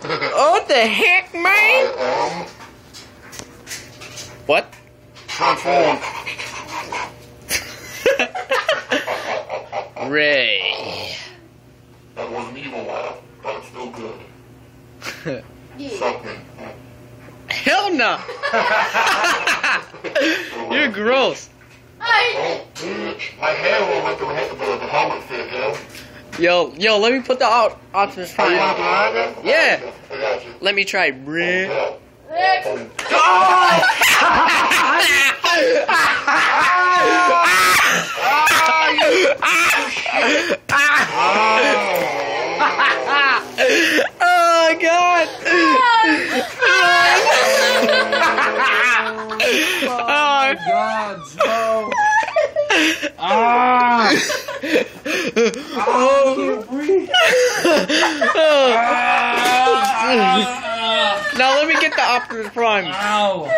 What oh, the heck, man? What? Ray. That wasn't evil, but it's still good. Yeah. Hell no. You're gross. I, Oh, bitch. My hair will make the, the, the helmet fit, you know? Yo, yo, let me put the out Optimus Oh, you want to Prime. do? Yeah. I got. Let me try. Ray. Yeah. Rex, Oh god. oh, God, no. Ah! Oh. Now let me get the Optimus Prime. Ow!